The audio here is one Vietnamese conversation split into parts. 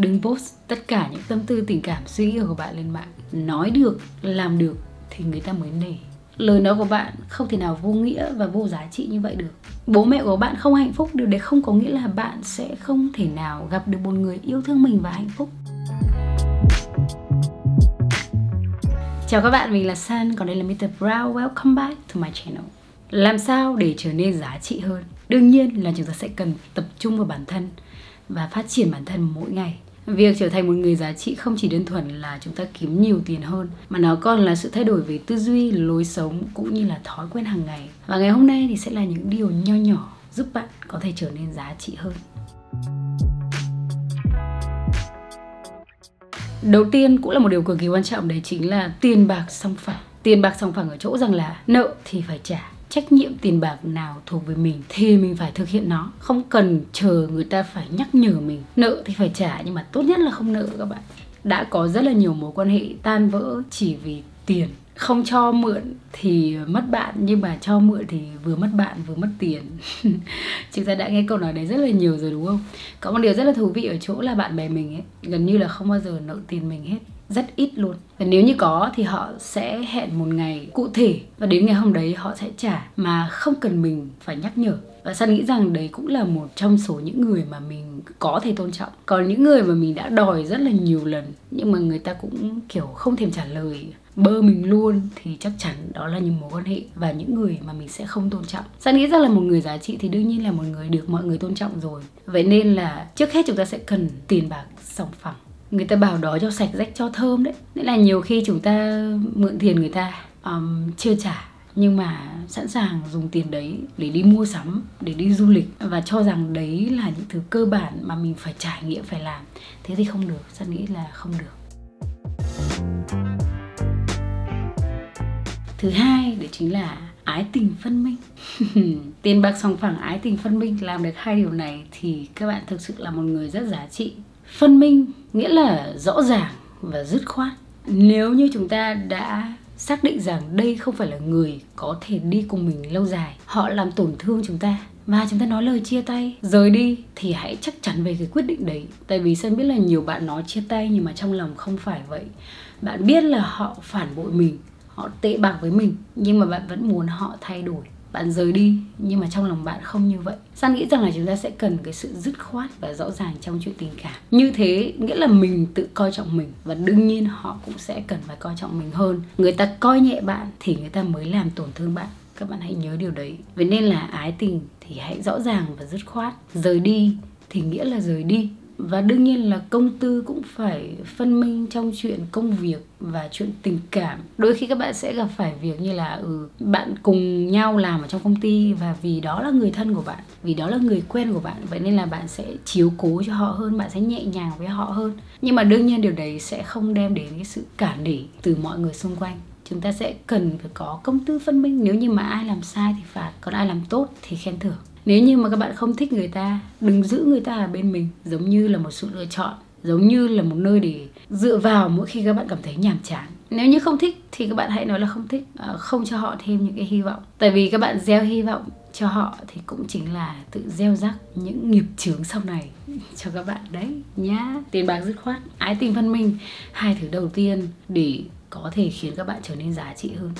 đừng post tất cả những tâm tư tình cảm suy nghĩ của bạn lên mạng nói được làm được thì người ta mới nể lời nói của bạn không thể nào vô nghĩa và vô giá trị như vậy được bố mẹ của bạn không hạnh phúc điều đấy không có nghĩa là bạn sẽ không thể nào gặp được một người yêu thương mình và hạnh phúc Chào các bạn, mình là San, còn đây là Mr. Brown. Welcome back to my channel. Làm sao để trở nên giá trị hơn? Đương nhiên là chúng ta sẽ cần tập trung vào bản thân và phát triển bản thân mỗi ngày. Việc trở thành một người giá trị không chỉ đơn thuần là chúng ta kiếm nhiều tiền hơn mà nó còn là sự thay đổi về tư duy, lối sống cũng như là thói quen hàng ngày. Và ngày hôm nay thì sẽ là những điều nho nhỏ giúp bạn có thể trở nên giá trị hơn. Đầu tiên cũng là một điều cực kỳ quan trọng đấy chính là tiền bạc song phẳng. Tiền bạc song phẳng ở chỗ rằng là nợ thì phải trả trách nhiệm tiền bạc nào thuộc về mình thì mình phải thực hiện nó. Không cần chờ người ta phải nhắc nhở mình nợ thì phải trả, nhưng mà tốt nhất là không nợ các bạn. Đã có rất là nhiều mối quan hệ tan vỡ chỉ vì tiền. Không cho mượn thì mất bạn, nhưng mà cho mượn thì vừa mất bạn, vừa mất tiền. Chúng ta đã nghe câu nói đấy rất là nhiều rồi, đúng không? Có một điều rất là thú vị ở chỗ là bạn bè mình ấy, gần như là không bao giờ nợ tiền mình hết rất ít luôn. Và nếu như có thì họ sẽ hẹn một ngày cụ thể và đến ngày hôm đấy họ sẽ trả mà không cần mình phải nhắc nhở. Và san nghĩ rằng đấy cũng là một trong số những người mà mình có thể tôn trọng. Còn những người mà mình đã đòi rất là nhiều lần nhưng mà người ta cũng, kiểu, không thèm trả lời, bơ mình luôn thì chắc chắn đó là những mối quan hệ và những người mà mình sẽ không tôn trọng. San nghĩ rằng là một người giá trị thì đương nhiên là một người được mọi người tôn trọng rồi. Vậy nên là trước hết chúng ta sẽ cần tiền bạc sòng phẳng người ta bảo đó cho sạch rách cho thơm đấy. Nghĩa là nhiều khi chúng ta mượn tiền người ta um, chưa trả nhưng mà sẵn sàng dùng tiền đấy để đi mua sắm để đi du lịch và cho rằng đấy là những thứ cơ bản mà mình phải trải nghiệm phải làm. Thế thì không được san nghĩ là không được. Thứ hai đấy chính là ái tình phân minh. Tiền bạc sòng phẳng ái tình phân minh làm được hai điều này thì các bạn thực sự là một người rất giá trị phân minh nghĩa là rõ ràng và dứt khoát. Nếu như chúng ta đã xác định rằng đây không phải là người có thể đi cùng mình lâu dài, họ làm tổn thương chúng ta và chúng ta nói lời chia tay, rời đi thì hãy chắc chắn về cái quyết định đấy. Tại vì sơn biết là nhiều bạn nói chia tay nhưng mà trong lòng không phải vậy. Bạn biết là họ phản bội mình, họ tệ bạc với mình nhưng mà bạn vẫn muốn họ thay đổi bạn rời đi, nhưng mà trong lòng bạn không như vậy. San nghĩ rằng là chúng ta sẽ cần cái sự dứt khoát và rõ ràng trong chuyện tình cảm. Như thế nghĩa là mình tự coi trọng mình và đương nhiên họ cũng sẽ cần phải coi trọng mình hơn. Người ta coi nhẹ bạn thì người ta mới làm tổn thương bạn. Các bạn hãy nhớ điều đấy. Vậy nên là ái tình thì hãy rõ ràng và dứt khoát. Rời đi thì nghĩa là rời đi và đương nhiên là công tư cũng phải phân minh trong chuyện công việc và chuyện tình cảm. Đôi khi các bạn sẽ gặp phải việc như là ừ bạn cùng nhau làm ở trong công ty và vì đó là người thân của bạn, vì đó là người quen của bạn, vậy nên là bạn sẽ chiếu cố cho họ hơn, bạn sẽ nhẹ nhàng với họ hơn. Nhưng mà đương nhiên điều đấy sẽ không đem đến cái sự cản nể từ mọi người xung quanh. Chúng ta sẽ cần phải có công tư phân minh, nếu như mà ai làm sai thì phạt, còn ai làm tốt thì khen thưởng nếu như mà các bạn không thích người ta, đừng giữ người ta ở bên mình, giống như là một sự lựa chọn, giống như là một nơi để dựa vào mỗi khi các bạn cảm thấy nhàm chán. Nếu như không thích thì các bạn hãy nói là không thích à, không cho họ thêm những cái hy vọng. Tại vì các bạn gieo hy vọng cho họ thì cũng chính là tự gieo rắc những nghiệp chướng sau này cho các bạn đấy nhá. Tiền bạc dứt khoát, ái tình văn minh, hai thứ đầu tiên để có thể khiến các bạn trở nên giá trị hơn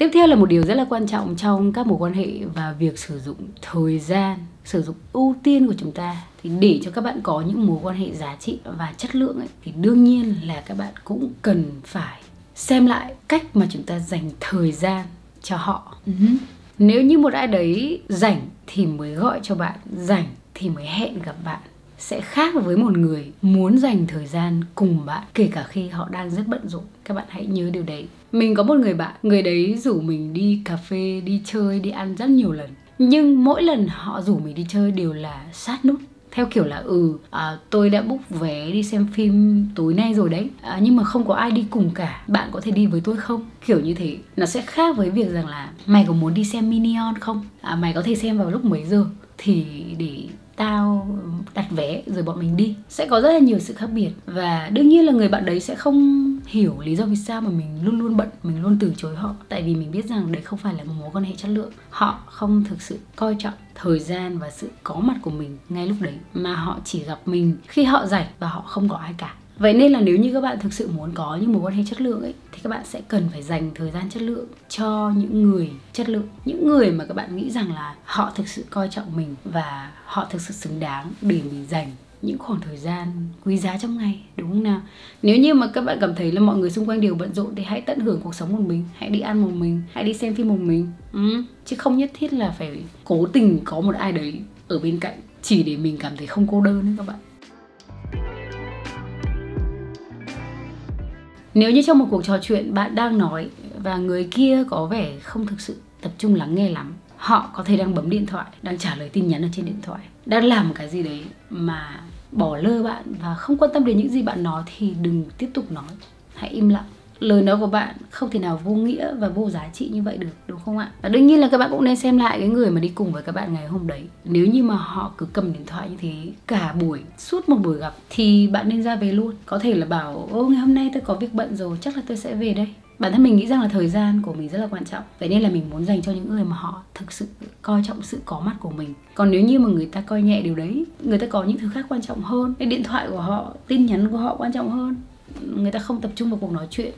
tiếp theo là một điều rất là quan trọng trong các mối quan hệ và việc sử dụng thời gian sử dụng ưu tiên của chúng ta. Thì để cho các bạn có những mối quan hệ giá trị và chất lượng ấy, thì đương nhiên là các bạn cũng cần phải xem lại cách mà chúng ta dành thời gian cho họ. Uh-huh. nếu như một ai đấy rảnh thì mới gọi cho bạn rảnh thì mới hẹn gặp bạn sẽ khác với một người muốn dành thời gian cùng bạn kể cả khi họ đang rất bận rộn. Các bạn hãy nhớ điều đấy. Mình có một người bạn người đấy rủ mình đi cà phê đi chơi đi ăn rất nhiều lần. Nhưng mỗi lần họ rủ mình đi chơi đều là sát nút. Theo kiểu là ừ à, tôi đã book vé đi xem phim tối nay rồi đấy. À, nhưng mà không có ai đi cùng cả. Bạn có thể đi với tôi không? Kiểu như thế. Nó sẽ khác với việc rằng là mày có muốn đi xem minion không? À, mày có thể xem vào lúc mấy giờ? Thì để tao đặt vé rồi bọn mình đi. Sẽ có rất là nhiều sự khác biệt. Và đương nhiên là người bạn đấy sẽ không hiểu lý do vì sao mà mình luôn luôn bận, mình luôn từ chối họ. Tại vì mình biết rằng đấy không phải là một mối quan hệ chất lượng. Họ không thực sự coi trọng thời gian và sự có mặt của mình ngay lúc đấy. Mà họ chỉ gặp mình khi họ rảnh và họ không có ai cả. Vậy nên là nếu như các bạn thực sự muốn có những mối quan hệ chất lượng ấy thì các bạn sẽ cần phải dành thời gian chất lượng cho những người chất lượng, những người mà các bạn nghĩ rằng là họ thực sự coi trọng mình và họ thực sự xứng đáng để mình dành những khoảng thời gian quý giá trong ngày đúng không nào nếu như mà các bạn cảm thấy là mọi người xung quanh đều bận rộn thì hãy tận hưởng cuộc sống một mình hãy đi ăn một mình hãy đi xem phim một mình ừ. chứ không nhất thiết là phải cố tình có một ai đấy ở bên cạnh chỉ để mình cảm thấy không cô đơn đấy các bạn nếu như trong một cuộc trò chuyện bạn đang nói và người kia có vẻ không thực sự tập trung lắng nghe lắm, họ có thể đang bấm điện thoại, đang trả lời tin nhắn ở trên điện thoại. Đang làm một cái gì đấy mà bỏ lơ bạn và không quan tâm đến những gì bạn nói thì đừng tiếp tục nói. Hãy im lặng lời nói của bạn không thể nào vô nghĩa và vô giá trị như vậy được, đúng không ạ? Và đương nhiên là các bạn cũng nên xem lại cái người mà đi cùng với các bạn ngày hôm đấy. Nếu như mà họ cứ cầm điện thoại như thế cả buổi, suốt một buổi gặp thì bạn nên ra về luôn. Có thể là bảo, ô, ngày hôm nay tôi có việc bận rồi, chắc là tôi sẽ về đây. Bản thân mình nghĩ rằng là thời gian của mình rất là quan trọng. Vậy nên là mình muốn dành cho những người mà họ thực sự coi trọng sự có mặt của mình. Còn nếu như mà người ta coi nhẹ điều đấy, người ta có những thứ khác quan trọng hơn, cái điện thoại của họ, tin nhắn của họ quan trọng hơn, người ta không tập trung vào cuộc nói chuyện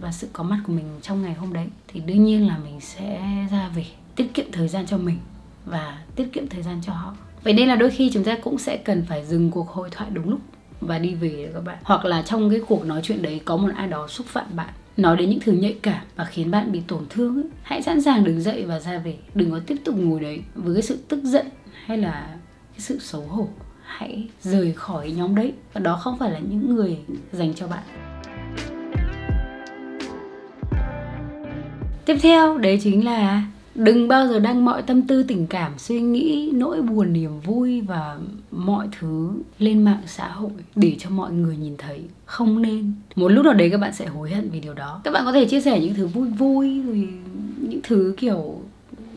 và sự có mặt của mình trong ngày hôm đấy thì đương nhiên là mình sẽ ra về tiết kiệm thời gian cho mình và tiết kiệm thời gian cho họ. Vậy nên là đôi khi chúng ta cũng sẽ cần phải dừng cuộc hội thoại đúng lúc và đi về các bạn. Hoặc là trong cái cuộc nói chuyện đấy có một ai đó xúc phạm bạn nói đến những thứ nhạy cảm và khiến bạn bị tổn thương ấy, hãy sẵn sàng đứng dậy và ra về. Đừng có tiếp tục ngồi đấy với cái sự tức giận hay là cái sự xấu hổ. Hãy rời khỏi nhóm đấy và đó không phải là những người dành cho bạn. Tiếp theo, đấy chính là đừng bao giờ đăng mọi tâm tư, tình cảm, suy nghĩ, nỗi buồn, niềm vui và mọi thứ lên mạng xã hội để cho mọi người nhìn thấy. Không nên. Một lúc nào đấy các bạn sẽ hối hận vì điều đó. Các bạn có thể chia sẻ những thứ vui vui, rồi những thứ kiểu,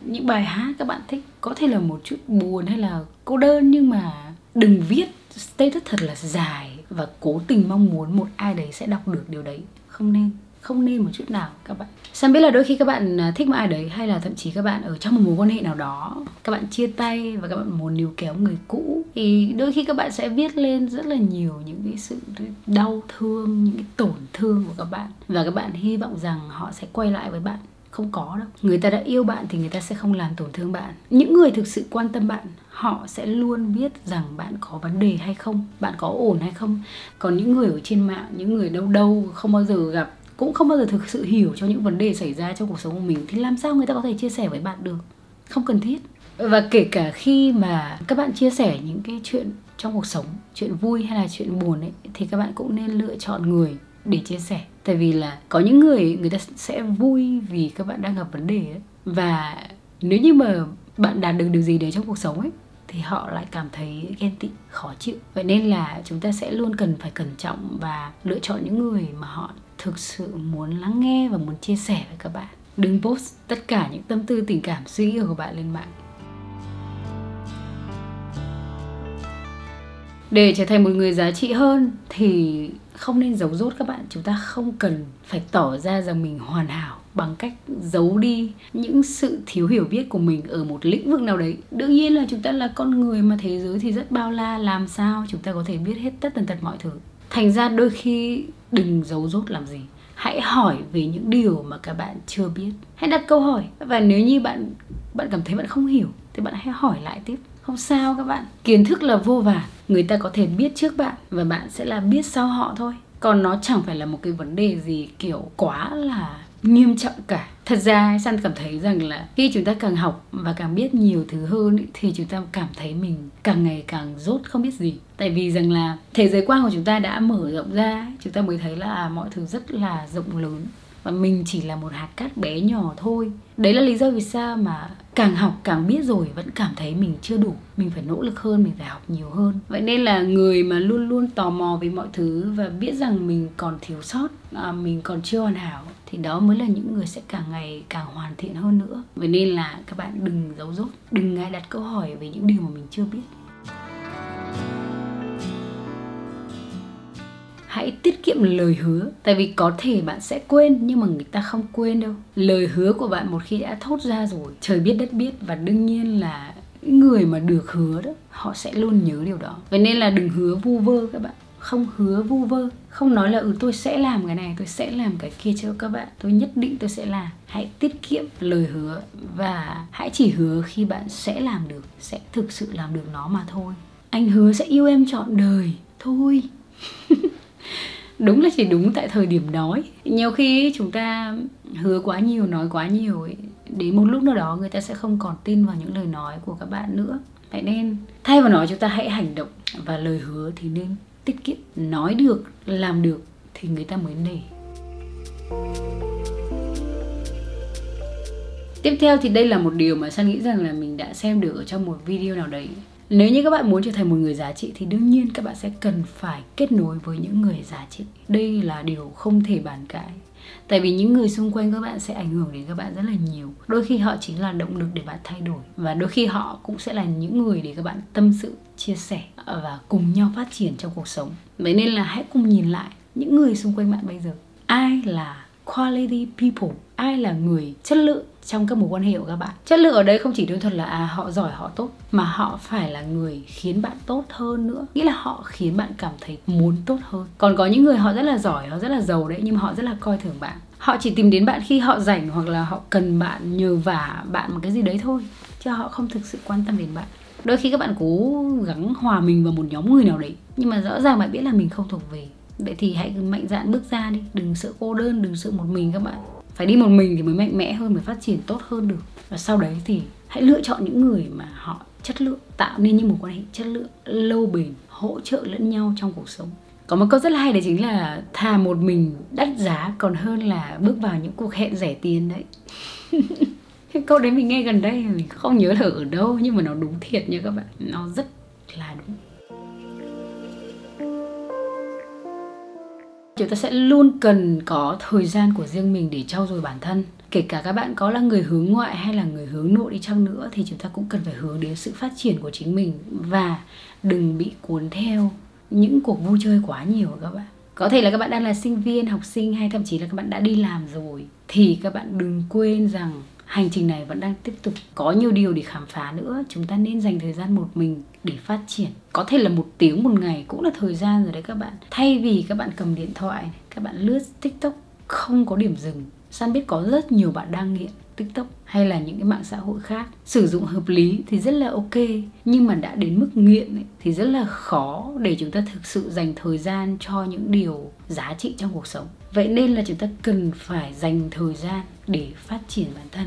những bài hát các bạn thích. Có thể là một chút buồn hay là cô đơn, nhưng mà đừng viết status thật là dài và cố tình mong muốn một ai đấy sẽ đọc được điều đấy. Không nên không nên một chút nào, các bạn. Sam biết là đôi khi các bạn à, thích một ai đấy hay là thậm chí các bạn ở trong một mối quan hệ nào đó, các bạn chia tay và các bạn muốn níu kéo người cũ, thì đôi khi các bạn sẽ viết lên rất là nhiều những cái sự đau thương, những cái tổn thương của các bạn. Và các bạn hy vọng rằng họ sẽ quay lại với bạn. Không có đâu. Người ta đã yêu bạn thì người ta sẽ không làm tổn thương bạn. Những người thực sự quan tâm bạn, họ sẽ luôn biết rằng bạn có vấn đề hay không, bạn có ổn hay không. Còn những người ở trên mạng, những người đâu đâu, không bao giờ gặp cũng không bao giờ thực sự hiểu cho những vấn đề xảy ra trong cuộc sống của mình. Thì làm sao người ta có thể chia sẻ với bạn được? Không cần thiết. Và kể cả khi mà các bạn chia sẻ những cái chuyện trong cuộc sống, chuyện vui hay là chuyện buồn ấy, thì các bạn cũng nên lựa chọn người để chia sẻ. Tại vì là có những người người ta sẽ vui vì các bạn đang gặp vấn đề ấy. Và nếu như mà bạn đạt được điều gì đấy trong cuộc sống ấy, thì họ lại cảm thấy ghen tị, khó chịu. Vậy nên là chúng ta sẽ luôn cần phải cẩn trọng và lựa chọn những người mà họ thực sự muốn lắng nghe và muốn chia sẻ với các bạn. Đừng post tất cả những tâm tư, tình cảm, suy nghĩ của bạn lên mạng. Để trở thành một người giá trị hơn thì không nên giấu rốt các bạn. Chúng ta không cần phải tỏ ra rằng mình hoàn hảo bằng cách giấu đi những sự thiếu hiểu biết của mình ở một lĩnh vực nào đấy. Đương nhiên là chúng ta là con người mà thế giới thì rất bao la, làm sao chúng ta có thể biết hết tất tần tật mọi thứ thành ra đôi khi đừng giấu dốt làm gì. Hãy hỏi về những điều mà các bạn chưa biết. Hãy đặt câu hỏi. Và nếu như bạn bạn cảm thấy bạn không hiểu, thì bạn hãy hỏi lại tiếp. Không sao các bạn. Kiến thức là vô vàn. Người ta có thể biết trước bạn và bạn sẽ là biết sau họ thôi. Còn nó chẳng phải là một cái vấn đề gì kiểu quá là nghiêm trọng cả. Thật ra san cảm thấy rằng là khi chúng ta càng học và càng biết nhiều thứ hơn thì chúng ta cảm thấy mình càng ngày càng rốt không biết gì. Tại vì rằng là thế giới quan của chúng ta đã mở rộng ra chúng ta mới thấy là à, mọi thứ rất là rộng lớn. Và mình chỉ là một hạt cát bé nhỏ thôi. Đấy là lý do vì sao mà càng học càng biết rồi vẫn cảm thấy mình chưa đủ. Mình phải nỗ lực hơn mình phải học nhiều hơn. Vậy nên là người mà luôn luôn tò mò về mọi thứ và biết rằng mình còn thiếu sót à, mình còn chưa hoàn hảo thì đó mới là những người sẽ càng ngày càng hoàn thiện hơn nữa. Vậy nên là các bạn đừng giấu dốt đừng ngại đặt câu hỏi về những điều mà mình chưa biết. Hãy tiết kiệm lời hứa, tại vì có thể bạn sẽ quên, nhưng mà người ta không quên đâu. Lời hứa của bạn một khi đã thốt ra rồi, trời biết đất biết, và đương nhiên là người mà được hứa đó, họ sẽ luôn nhớ điều đó. Vậy nên là đừng hứa vu vơ các bạn không hứa vu vơ không nói là ừ tôi sẽ làm cái này tôi sẽ làm cái kia cho các bạn. Tôi nhất định tôi sẽ làm. Hãy tiết kiệm lời hứa và hãy chỉ hứa khi bạn sẽ làm được sẽ thực sự làm được nó mà thôi. Anh hứa sẽ yêu em trọn đời thôi. Đúng là chỉ đúng tại thời điểm nói nhiều khi chúng ta hứa quá nhiều nói quá nhiều ấy, đến một lúc nào đó người ta sẽ không còn tin vào những lời nói của các bạn nữa. Vậy nên thay vào đó chúng ta hãy hành động và lời hứa thì nên tiết kiệm, nói được, làm được thì người ta mới nể. Tiếp theo thì đây là một điều mà San nghĩ rằng là mình đã xem được ở trong một video nào đấy. Nếu như các bạn muốn trở thành một người giá trị thì đương nhiên các bạn sẽ cần phải kết nối với những người giá trị. Đây là điều không thể bàn cãi. Tại vì những người xung quanh các bạn sẽ ảnh hưởng đến các bạn rất là nhiều. Đôi khi họ chính là động lực để bạn thay đổi và đôi khi họ cũng sẽ là những người để các bạn tâm sự chia sẻ và cùng nhau phát triển trong cuộc sống. Vậy nên là hãy cùng nhìn lại những người xung quanh bạn bây giờ. Ai là quality people? Ai là người chất lượng trong các mối quan hệ của các bạn? Chất lượng ở đây không chỉ đơn thuần là à, họ giỏi họ tốt mà họ phải là người khiến bạn tốt hơn nữa. Nghĩa là họ khiến bạn cảm thấy muốn tốt hơn. Còn có những người họ rất là giỏi họ rất là giàu đấy nhưng mà họ rất là coi thường bạn. Họ chỉ tìm đến bạn khi họ rảnh hoặc là họ cần bạn nhờ vả bạn một cái gì đấy thôi chứ họ không thực sự quan tâm đến bạn đôi khi các bạn cố gắng hòa mình vào một nhóm người nào đấy, nhưng mà rõ ràng bạn biết là mình không thuộc về. Vậy thì hãy mạnh dạn bước ra đi, đừng sợ cô đơn, đừng sợ một mình các bạn. Phải đi một mình thì mới mạnh mẽ hơn, mới phát triển tốt hơn được. Và sau đấy thì hãy lựa chọn những người mà họ chất lượng, tạo nên những mối quan hệ chất lượng, lâu bền, hỗ trợ lẫn nhau trong cuộc sống. Có một câu rất là hay đấy chính là thà một mình đắt giá còn hơn là bước vào những cuộc hẹn rẻ tiền đấy. cái câu đấy mình nghe gần đây mình không nhớ là ở đâu, nhưng mà nó đúng thiệt nha các bạn. Nó rất là đúng. Chúng ta sẽ luôn cần có thời gian của riêng mình để trau dồi bản thân. Kể cả các bạn có là người hướng ngoại hay là người hướng nội đi chăng nữa, thì chúng ta cũng cần phải hướng đến sự phát triển của chính mình. Và đừng bị cuốn theo những cuộc vui chơi quá nhiều các bạn. Có thể là các bạn đang là sinh viên, học sinh, hay thậm chí là các bạn đã đi làm rồi, thì các bạn đừng quên rằng hành trình này vẫn đang tiếp tục có nhiều điều để khám phá nữa. Chúng ta nên dành thời gian một mình để phát triển. Có thể là một tiếng một ngày cũng là thời gian rồi đấy các bạn. Thay vì các bạn cầm điện thoại các bạn lướt tiktok không có điểm dừng. San biết có rất nhiều bạn đang nghiện tiktok hay là những cái mạng xã hội khác. Sử dụng hợp lý thì rất là ok nhưng mà đã đến mức nghiện ấy, thì rất là khó để chúng ta thực sự dành thời gian cho những điều giá trị trong cuộc sống. Vậy nên là chúng ta cần phải dành thời gian để phát triển bản thân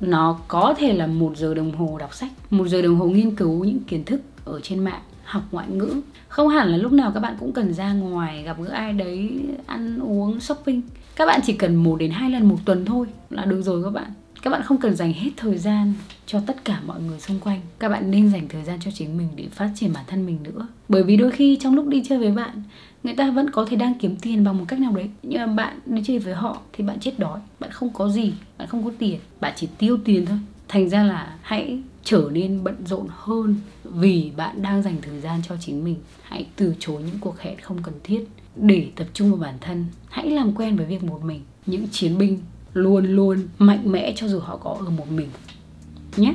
nó có thể là một giờ đồng hồ đọc sách, một giờ đồng hồ nghiên cứu những kiến thức ở trên mạng, học ngoại ngữ. Không hẳn là lúc nào các bạn cũng cần ra ngoài gặp gỡ ai đấy, ăn uống, shopping. Các bạn chỉ cần một đến hai lần một tuần thôi là được rồi các bạn các bạn không cần dành hết thời gian cho tất cả mọi người xung quanh. Các bạn nên dành thời gian cho chính mình để phát triển bản thân mình nữa. Bởi vì đôi khi trong lúc đi chơi với bạn, người ta vẫn có thể đang kiếm tiền bằng một cách nào đấy. Nhưng mà bạn đi chơi với họ thì bạn chết đói, bạn không có gì, bạn không có tiền, bạn chỉ tiêu tiền thôi. Thành ra là hãy trở nên bận rộn hơn vì bạn đang dành thời gian cho chính mình. Hãy từ chối những cuộc hẹn không cần thiết để tập trung vào bản thân. Hãy làm quen với việc một mình, những chiến binh luôn luôn mạnh mẽ cho dù họ có ở một mình nhé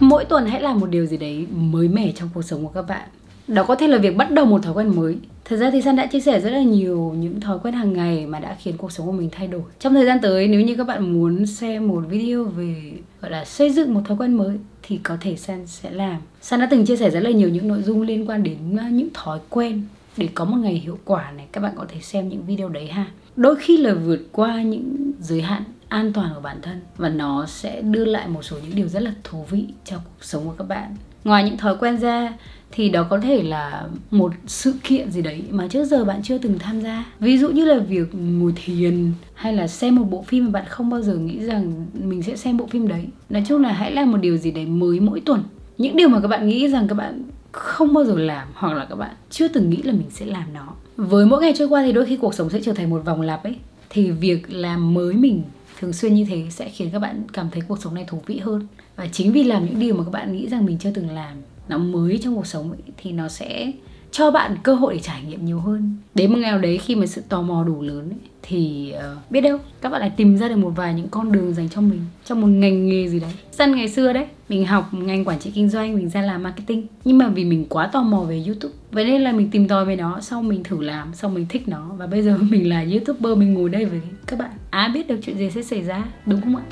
mỗi tuần hãy làm một điều gì đấy mới mẻ trong cuộc sống của các bạn đó có thể là việc bắt đầu một thói quen mới Thật ra thì San đã chia sẻ rất là nhiều những thói quen hàng ngày mà đã khiến cuộc sống của mình thay đổi. Trong thời gian tới, nếu như các bạn muốn xem một video về, gọi là, xây dựng một thói quen mới thì có thể San sẽ làm. San đã từng chia sẻ rất là nhiều những nội dung liên quan đến à, những thói quen để có một ngày hiệu quả này, các bạn có thể xem những video đấy ha. Đôi khi là vượt qua những giới hạn an toàn của bản thân và nó sẽ đưa lại một số những điều rất là thú vị cho cuộc sống của các bạn. Ngoài những thói quen ra, thì đó có thể là một sự kiện gì đấy mà trước giờ bạn chưa từng tham gia ví dụ như là việc ngồi thiền hay là xem một bộ phim mà bạn không bao giờ nghĩ rằng mình sẽ xem bộ phim đấy nói chung là hãy làm một điều gì đấy mới mỗi tuần những điều mà các bạn nghĩ rằng các bạn không bao giờ làm hoặc là các bạn chưa từng nghĩ là mình sẽ làm nó. Với mỗi ngày trôi qua thì đôi khi cuộc sống sẽ trở thành một vòng lặp ấy. Thì việc làm mới mình thường xuyên như thế sẽ khiến các bạn cảm thấy cuộc sống này thú vị hơn. Và chính vì làm những điều mà các bạn nghĩ rằng mình chưa từng làm nó mới trong cuộc sống ấy, thì nó sẽ cho bạn cơ hội để trải nghiệm nhiều hơn. Đến một ngày nào đấy khi mà sự tò mò đủ lớn ấy, thì uh, biết đâu các bạn lại tìm ra được một vài những con đường dành cho mình trong một ngành nghề gì đấy. Sân ngày xưa đấy mình học ngành quản trị kinh doanh mình ra làm marketing. Nhưng mà vì mình quá tò mò về youtube vậy nên là mình tìm tòi về nó sau mình thử làm sau mình thích nó. Và bây giờ mình là youtuber mình ngồi đây với các bạn. Á biết được chuyện gì sẽ xảy ra đúng không ạ?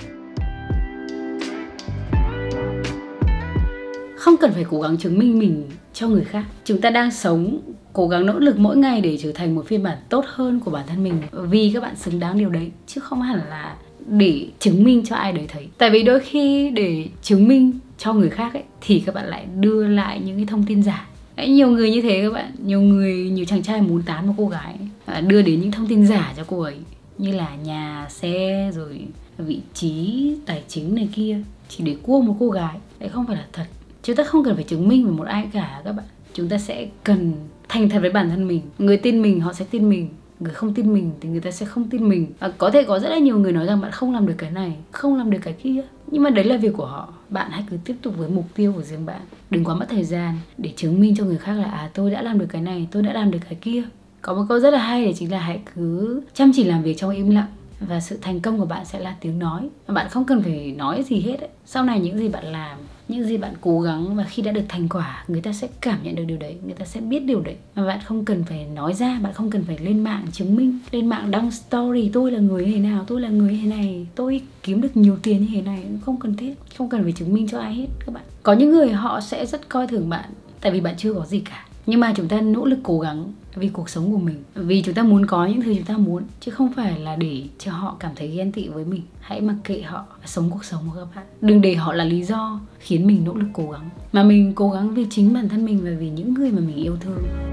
Không cần phải cố gắng chứng minh mình cho người khác. Chúng ta đang sống cố gắng nỗ lực mỗi ngày để trở thành một phiên bản tốt hơn của bản thân mình. Vì các bạn xứng đáng điều đấy chứ không hẳn là để chứng minh cho ai đấy thấy. Tại vì đôi khi để chứng minh cho người khác ấy thì các bạn lại đưa lại những cái thông tin giả. Đấy, nhiều người như thế các bạn. Nhiều người nhiều chàng trai muốn tán một cô gái ấy, đưa đến những thông tin giả cho cô ấy. Như là nhà xe rồi vị trí tài chính này kia chỉ để cua một cô gái. Đấy không phải là thật chúng ta không cần phải chứng minh với một ai cả các bạn. Chúng ta sẽ cần thành thật với bản thân mình. Người tin mình, họ sẽ tin mình. Người không tin mình thì người ta sẽ không tin mình. Và có thể có rất là nhiều người nói rằng bạn không làm được cái này, không làm được cái kia. Nhưng mà đấy là việc của họ. Bạn hãy cứ tiếp tục với mục tiêu của riêng bạn. Đừng quá mất thời gian để chứng minh cho người khác là à tôi đã làm được cái này, tôi đã làm được cái kia. Có một câu rất là hay để chính là hãy cứ chăm chỉ làm việc trong im lặng và sự thành công của bạn sẽ là tiếng nói. Bạn không cần phải nói gì hết ấy. sau này những gì bạn làm, những gì bạn cố gắng và khi đã được thành quả, người ta sẽ cảm nhận được điều đấy, người ta sẽ biết điều đấy. Mà bạn không cần phải nói ra, bạn không cần phải lên mạng chứng minh, lên mạng đăng story, tôi là người như thế nào, tôi là người thế này, tôi kiếm được nhiều tiền như thế này. Không cần thiết, không cần phải chứng minh cho ai hết các bạn. Có những người họ sẽ rất coi thường bạn, tại vì bạn chưa có gì cả. Nhưng mà chúng ta nỗ lực cố gắng vì cuộc sống của mình, vì chúng ta muốn có những thứ chúng ta muốn, chứ không phải là để cho họ cảm thấy ghen tị với mình. Hãy mặc kệ họ sống cuộc sống của các bạn. Đừng để họ là lý do khiến mình nỗ lực cố gắng. Mà mình cố gắng vì chính bản thân mình và vì những người mà mình yêu thương.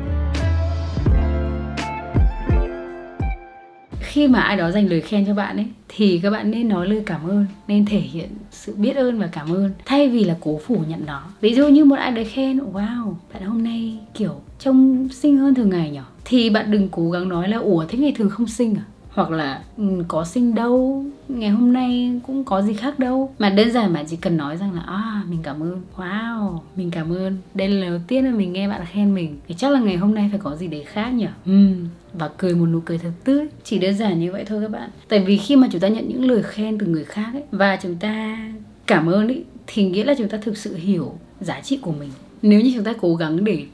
Khi mà ai đó dành lời khen cho bạn ấy, thì các bạn nên nói lời cảm ơn, nên thể hiện sự biết ơn và cảm ơn, thay vì là cố phủ nhận nó. Ví dụ như một ai đấy khen, wow, bạn hôm nay, kiểu, trông xinh hơn thường ngày nhỉ thì bạn đừng cố gắng nói là, ủa, thế ngày thường không xinh à? Hoặc là ừ, có sinh đâu, ngày hôm nay cũng có gì khác đâu. Mà đơn giản bạn chỉ cần nói rằng là à mình cảm ơn. Wow, mình cảm ơn. Đây là lần đầu tiên mà mình nghe bạn khen mình. Thì chắc là ngày hôm nay phải có gì đấy khác nhỉ ừ và cười một nụ cười thật tươi. Chỉ đơn giản như vậy thôi các bạn. Tại vì khi mà chúng ta nhận những lời khen từ người khác ấy, và chúng ta cảm ơn ấy, thì nghĩa là chúng ta thực sự hiểu giá trị của mình. Nếu như chúng ta cố gắng để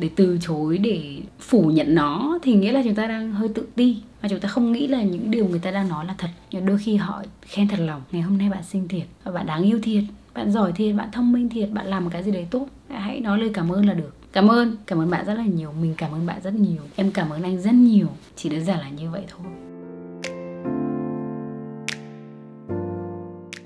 để từ chối để phủ nhận nó thì nghĩa là chúng ta đang hơi tự ti. Và chúng ta không nghĩ là những điều người ta đang nói là thật. Nhưng đôi khi họ khen thật lòng. Ngày hôm nay bạn xinh thiệt và bạn đáng yêu thiệt bạn giỏi thiệt bạn thông minh thiệt bạn làm một cái gì đấy tốt. Hãy nói lời cảm ơn là được cảm ơn cảm ơn bạn rất là nhiều. Mình cảm ơn bạn rất nhiều. Em cảm ơn anh rất nhiều. Chỉ đơn giản là như vậy thôi.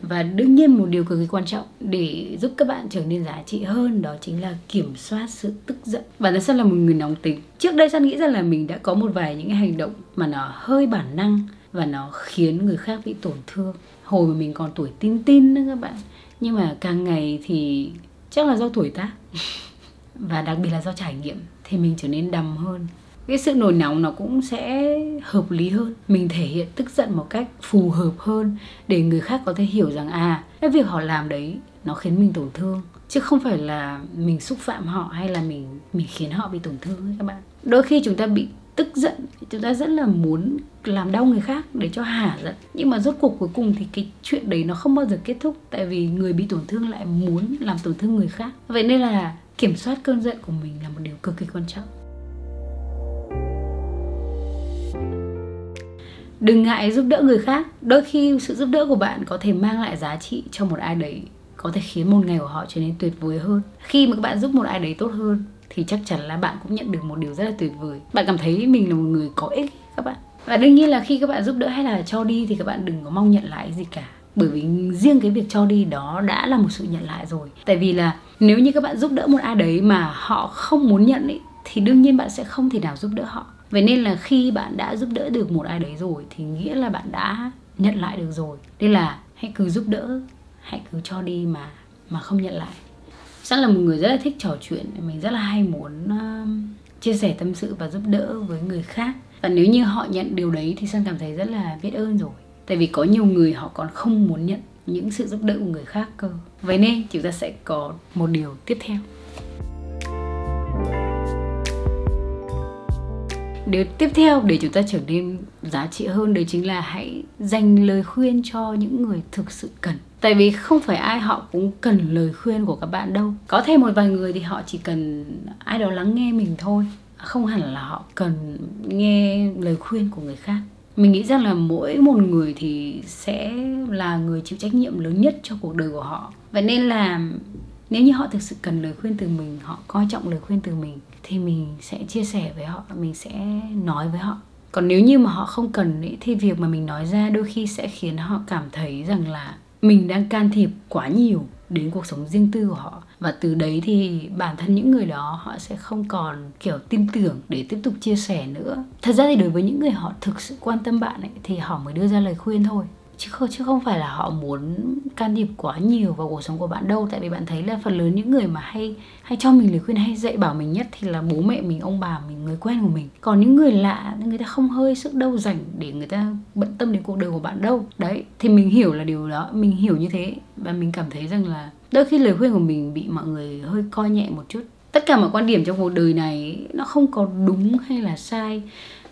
Và đương nhiên một điều cực kỳ quan trọng để giúp các bạn trở nên giá trị hơn đó chính là kiểm soát sự tức giận. Và thân là một người nóng tính. Trước đây san nghĩ rằng là mình đã có một vài những hành động mà nó hơi bản năng và nó khiến người khác bị tổn thương. Hồi mà mình còn tuổi tin tin nữa các bạn. Nhưng mà càng ngày thì chắc là do tuổi tác. và đặc biệt là do trải nghiệm, thì mình trở nên đầm hơn. Cái sự nổi nóng nó cũng sẽ hợp lý hơn. Mình thể hiện tức giận một cách phù hợp hơn để người khác có thể hiểu rằng à cái việc họ làm đấy nó khiến mình tổn thương. Chứ không phải là mình xúc phạm họ hay là mình mình khiến họ bị tổn thương ấy các bạn. Đôi khi chúng ta bị tức giận, chúng ta rất là muốn làm đau người khác để cho hả giận. Nhưng mà rốt cuộc cuối cùng thì cái chuyện đấy nó không bao giờ kết thúc, tại vì người bị tổn thương lại muốn làm tổn thương người khác. Vậy nên là kiểm soát cơn giận của mình là một điều cực kỳ quan trọng. Đừng ngại giúp đỡ người khác. Đôi khi sự giúp đỡ của bạn có thể mang lại giá trị cho một ai đấy, có thể khiến một ngày của họ trở nên tuyệt vời hơn. Khi mà các bạn giúp một ai đấy tốt hơn, thì chắc chắn là bạn cũng nhận được một điều rất là tuyệt vời. Bạn cảm thấy mình là một người có ích các bạn. Và đương nhiên là khi các bạn giúp đỡ hay là cho đi, thì các bạn đừng có mong nhận lại gì cả bởi vì riêng cái việc cho đi đó đã là một sự nhận lại rồi. Tại vì là nếu như các bạn giúp đỡ một ai đấy mà họ không muốn nhận ý, thì đương nhiên bạn sẽ không thể nào giúp đỡ họ. Vậy nên là khi bạn đã giúp đỡ được một ai đấy rồi thì nghĩa là bạn đã nhận lại được rồi. Nên là hãy cứ giúp đỡ hãy cứ cho đi mà mà không nhận lại. Sẵn là một người rất là thích trò chuyện mình rất là hay muốn uh, chia sẻ tâm sự và giúp đỡ với người khác. Và nếu như họ nhận điều đấy thì Sơn cảm thấy rất là biết ơn rồi tại vì có nhiều người họ còn không muốn nhận những sự giúp đỡ của người khác cơ. Vậy nên chúng ta sẽ có một điều tiếp theo. Điều tiếp theo để chúng ta trở nên giá trị hơn đấy chính là hãy dành lời khuyên cho những người thực sự cần. Tại vì không phải ai họ cũng cần lời khuyên của các bạn đâu. Có thêm một vài người thì họ chỉ cần ai đó lắng nghe mình thôi. Không hẳn là họ cần nghe lời khuyên của người khác mình nghĩ rằng là mỗi một người thì sẽ là người chịu trách nhiệm lớn nhất cho cuộc đời của họ. Vậy nên là nếu như họ thực sự cần lời khuyên từ mình họ coi trọng lời khuyên từ mình thì mình sẽ chia sẻ với họ mình sẽ nói với họ. Còn nếu như mà họ không cần ý, thì việc mà mình nói ra đôi khi sẽ khiến họ cảm thấy rằng là mình đang can thiệp quá nhiều đến cuộc sống riêng tư của họ. Và từ đấy thì bản thân những người đó họ sẽ không còn kiểu tin tưởng để tiếp tục chia sẻ nữa. Thật ra thì đối với những người họ thực sự quan tâm bạn ấy, thì họ mới đưa ra lời khuyên thôi chứ không chứ không phải là họ muốn can thiệp quá nhiều vào cuộc sống của bạn đâu. Tại vì bạn thấy là phần lớn những người mà hay hay cho mình lời khuyên, hay dạy bảo mình nhất thì là bố mẹ mình, ông bà mình, người quen của mình. Còn những người lạ, người ta không hơi sức đâu dành để người ta bận tâm đến cuộc đời của bạn đâu. Đấy, thì mình hiểu là điều đó, mình hiểu như thế. Và mình cảm thấy rằng là đôi khi lời khuyên của mình bị mọi người hơi coi nhẹ một chút. Tất cả mọi quan điểm trong cuộc đời này, nó không có đúng hay là sai.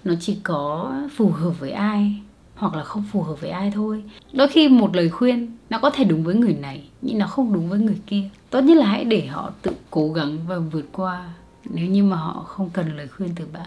Nó chỉ có phù hợp với ai hoặc là không phù hợp với ai thôi. Đôi khi một lời khuyên nó có thể đúng với người này, nhưng nó không đúng với người kia. Tốt nhất là hãy để họ tự cố gắng và vượt qua, nếu như mà họ không cần lời khuyên từ bạn.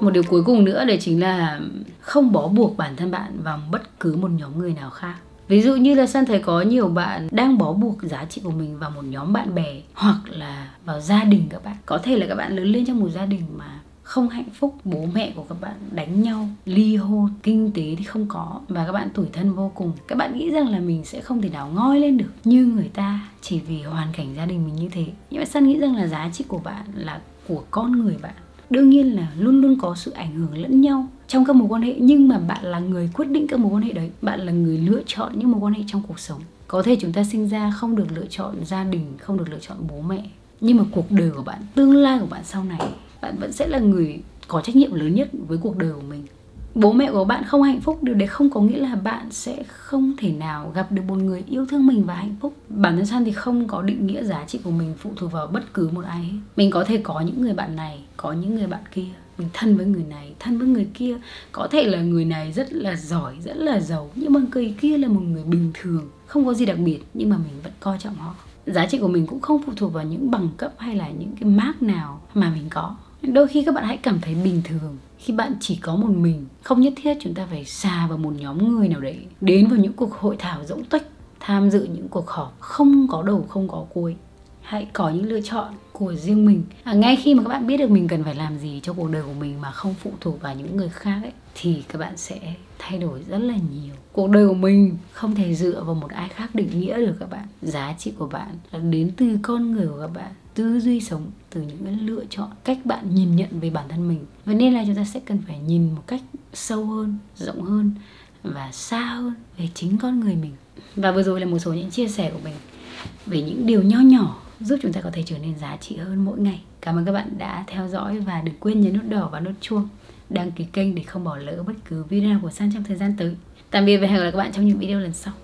Một điều cuối cùng nữa đấy chính là không bó buộc bản thân bạn vào bất cứ một nhóm người nào khác. Ví dụ như là san thấy có nhiều bạn đang bó buộc giá trị của mình vào một nhóm bạn bè hoặc là vào gia đình các bạn. Có thể là các bạn lớn lên trong một gia đình mà không hạnh phúc, bố mẹ của các bạn đánh nhau, ly hôn, kinh tế thì không có và các bạn tủi thân vô cùng. Các bạn nghĩ rằng là mình sẽ không thể nào ngoi lên được. Như người ta chỉ vì hoàn cảnh gia đình mình như thế. Nhưng mà san nghĩ rằng là giá trị của bạn là của con người bạn. Đương nhiên là luôn luôn có sự ảnh hưởng lẫn nhau trong các mối quan hệ. Nhưng mà bạn là người quyết định các mối quan hệ đấy. Bạn là người lựa chọn những mối quan hệ trong cuộc sống. Có thể chúng ta sinh ra không được lựa chọn gia đình, không được lựa chọn bố mẹ. Nhưng mà cuộc đời của bạn, tương lai của bạn sau này bạn vẫn sẽ là người có trách nhiệm lớn nhất với cuộc đời của mình. Bố mẹ của bạn không hạnh phúc, điều đấy không có nghĩa là bạn sẽ không thể nào gặp được một người yêu thương mình và hạnh phúc. Bản thân san thì không có định nghĩa giá trị của mình phụ thuộc vào bất cứ một ai hết. Mình có thể có những người bạn này, có những người bạn kia. Mình thân với người này, thân với người kia. Có thể là người này rất là giỏi, rất là giàu, nhưng mà người kia là một người bình thường, không có gì đặc biệt, nhưng mà mình vẫn coi trọng họ. Giá trị của mình cũng không phụ thuộc vào những bằng cấp hay là những cái mác nào mà mình có đôi khi các bạn hãy cảm thấy bình thường khi bạn chỉ có một mình. Không nhất thiết chúng ta phải xà vào một nhóm người nào đấy đến vào những cuộc hội thảo rỗng tuếch tham dự những cuộc họp không có đầu không có cuối. Hãy có những lựa chọn của riêng mình. À, ngay khi mà các bạn biết được mình cần phải làm gì cho cuộc đời của mình mà không phụ thuộc vào những người khác ấy thì các bạn sẽ thay đổi rất là nhiều. Cuộc đời của mình không thể dựa vào một ai khác định nghĩa được các bạn. Giá trị của bạn là đến từ con người của các bạn tư duy sống từ những cái lựa chọn, cách bạn nhìn nhận về bản thân mình. Và nên là chúng ta sẽ cần phải nhìn một cách sâu hơn, rộng hơn và xa hơn về chính con người mình. Và vừa rồi là một số những chia sẻ của mình về những điều nho nhỏ giúp chúng ta có thể trở nên giá trị hơn mỗi ngày. Cảm ơn các bạn đã theo dõi và đừng quên nhấn nút đỏ và nút chuông, đăng ký kênh để không bỏ lỡ bất cứ video nào của San trong thời gian tới. Tạm biệt và hẹn gặp lại các bạn trong những video lần sau.